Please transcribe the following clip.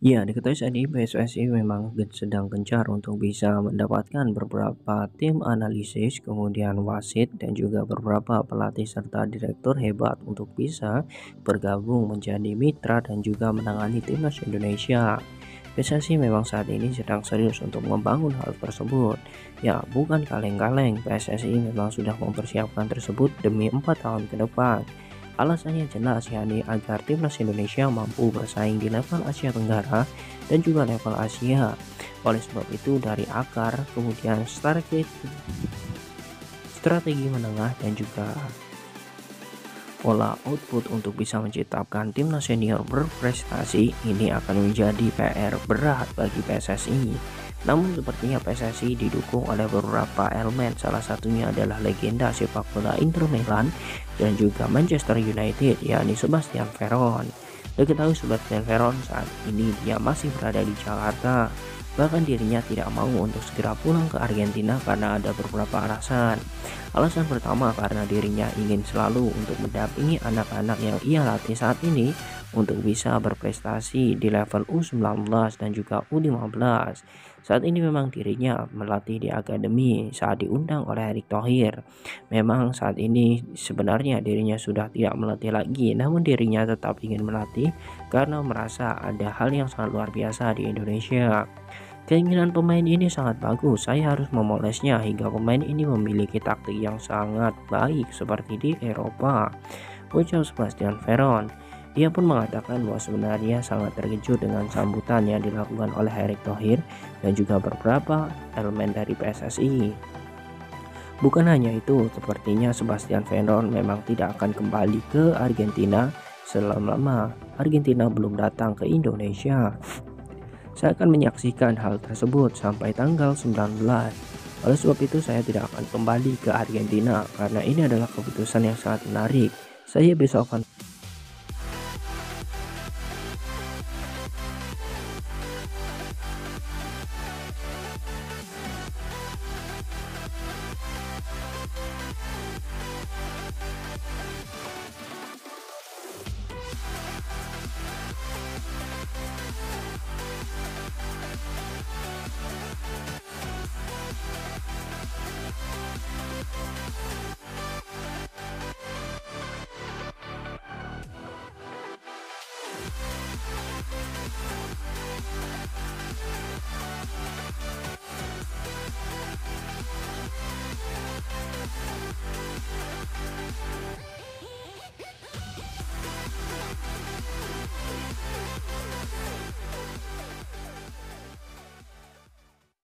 Ya, diketahui saat ini PSSI memang sedang gencar untuk bisa mendapatkan beberapa tim analisis, kemudian wasit, dan juga beberapa pelatih serta direktur hebat untuk bisa bergabung menjadi mitra dan juga menangani timnas Indonesia. PSSI memang saat ini sedang serius untuk membangun hal tersebut. Ya, bukan kaleng-kaleng, PSSI memang sudah mempersiapkan tersebut demi empat tahun ke depan. Alasannya jelas yakni agar timnas Indonesia mampu bersaing di level Asia Tenggara dan juga level Asia. Oleh sebab itu dari akar kemudian strategi strategi menengah dan juga pola output untuk bisa menciptakan timnas senior berprestasi ini akan menjadi PR berat bagi PSSI. Namun sepertinya PSSI didukung oleh beberapa elemen salah satunya adalah legenda sepak bola Inter Milan dan juga Manchester United yakni Sebastian Veron. Diketahui Sebastian Veron saat ini dia masih berada di Jakarta bahkan dirinya tidak mau untuk segera pulang ke Argentina karena ada beberapa alasan. Alasan pertama karena dirinya ingin selalu untuk mendampingi anak-anak yang ia latih saat ini untuk bisa berprestasi di level U19 dan juga U15. Saat ini memang dirinya melatih di akademi saat diundang oleh Erick Thohir. Memang saat ini sebenarnya dirinya sudah tidak melatih lagi, namun dirinya tetap ingin melatih karena merasa ada hal yang sangat luar biasa di Indonesia. Keinginan pemain ini sangat bagus, saya harus memolesnya hingga pemain ini memiliki taktik yang sangat baik seperti di Eropa. Ucap Sebastian Veron. Ia pun mengatakan bahwa sebenarnya sangat terkejut dengan sambutan yang dilakukan oleh Erick Thohir dan juga beberapa elemen dari PSSI. Bukan hanya itu, sepertinya Sebastian Veron memang tidak akan kembali ke Argentina selama Argentina belum datang ke Indonesia. Saya akan menyaksikan hal tersebut sampai tanggal 19. Oleh sebab itu saya tidak akan kembali ke Argentina karena ini adalah keputusan yang sangat menarik. Saya besok akan